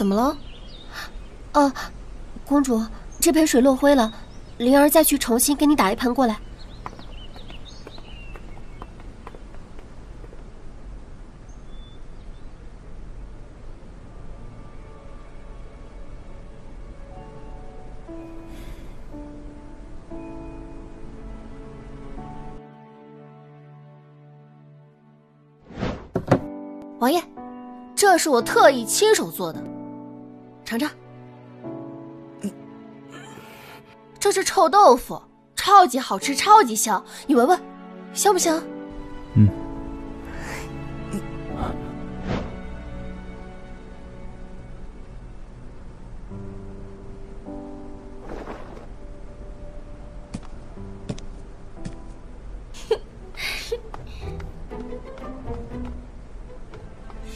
怎么了？哦，公主，这盆水落灰了，灵儿再去重新给你打一盆过来。王爷，这是我特意亲手做的，尝尝。这是臭豆腐，超级好吃，超级香，你闻闻，香不香？嗯。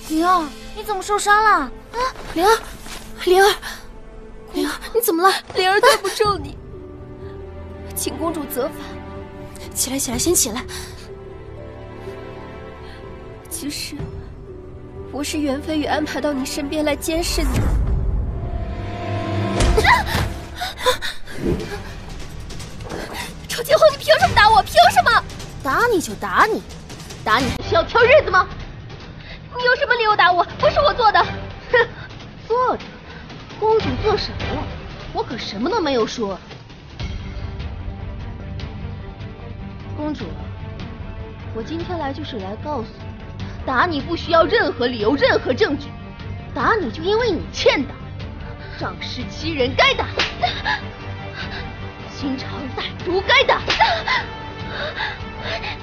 灵儿，你怎么受伤了？啊，灵儿，灵儿，灵儿，你怎么了？灵儿对不住你，请公主责罚。起来，起来，先起来。其实，我是元飞宇安排到你身边来监视你。楚清后，你凭什么打我？凭什么？打你就打你，打你还需要挑日子吗？你有什么理由打我？不是我做的。哼，做的？公主做什么了？我可什么都没有说。公主，我今天来就是来告诉你，打你不需要任何理由、任何证据，打你就因为你欠打，仗势欺人该打，心肠歹毒该打，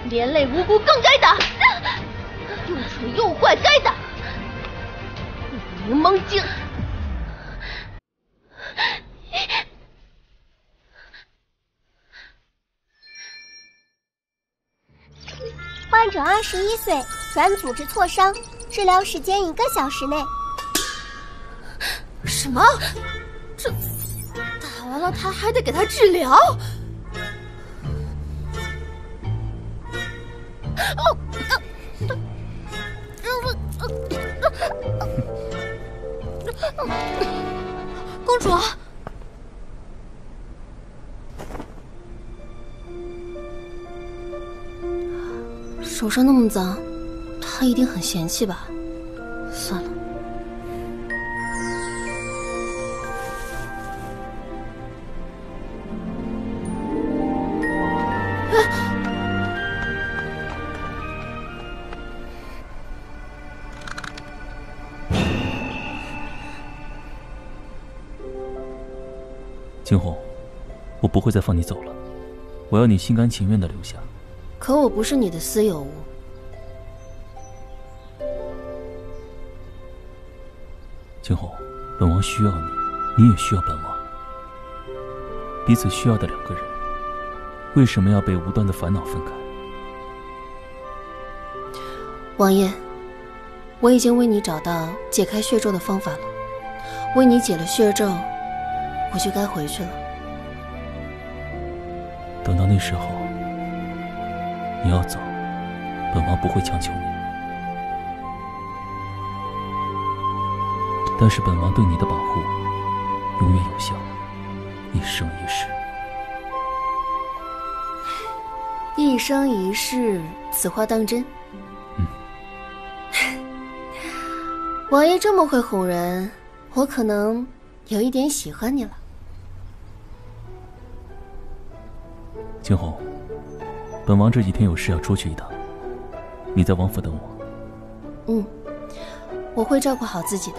连累无辜更该打。又蠢又坏，该打！柠檬精！患者二十一岁，软组织挫伤，治疗时间一个小时内。什么？这打完了他还得给他治疗？哦。公主，手上那么脏，他一定很嫌弃吧？算了。惊鸿，我不会再放你走了，我要你心甘情愿的留下。可我不是你的私有物。惊鸿，本王需要你，你也需要本王。彼此需要的两个人，为什么要被无端的烦恼分开？王爷，我已经为你找到解开血咒的方法了，为你解了血咒。我就该回去了。等到那时候，你要走，本王不会强求你。但是本王对你的保护永远有效，一生一世。一生一世，此话当真？嗯。王爷这么会哄人，我可能有一点喜欢你了。惊鸿，本王这几天有事要出去一趟，你在王府等我。嗯，我会照顾好自己的。